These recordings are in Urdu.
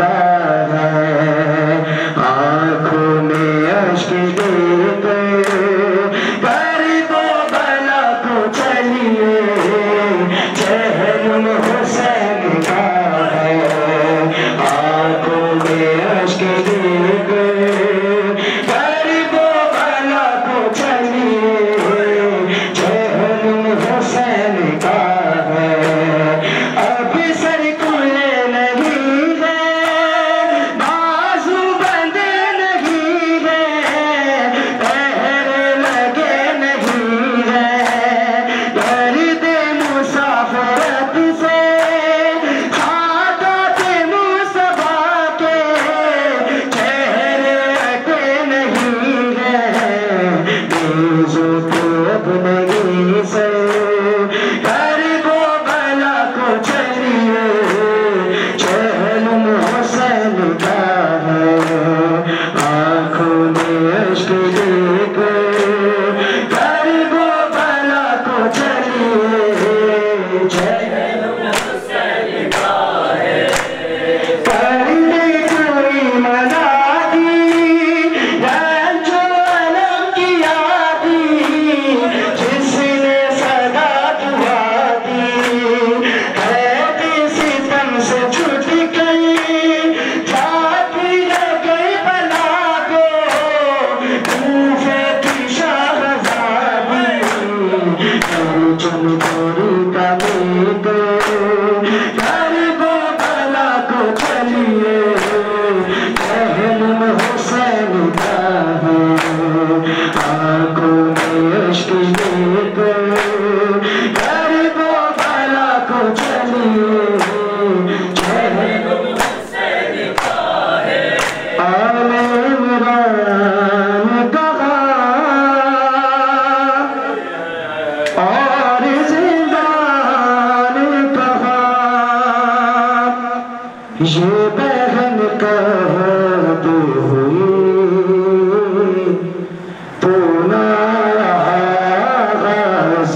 آنکھ میں اش کر چلیے سنکھا ہے آنکھوں میں اشٹ دی Mahadeva Sai.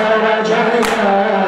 Jaya Jaya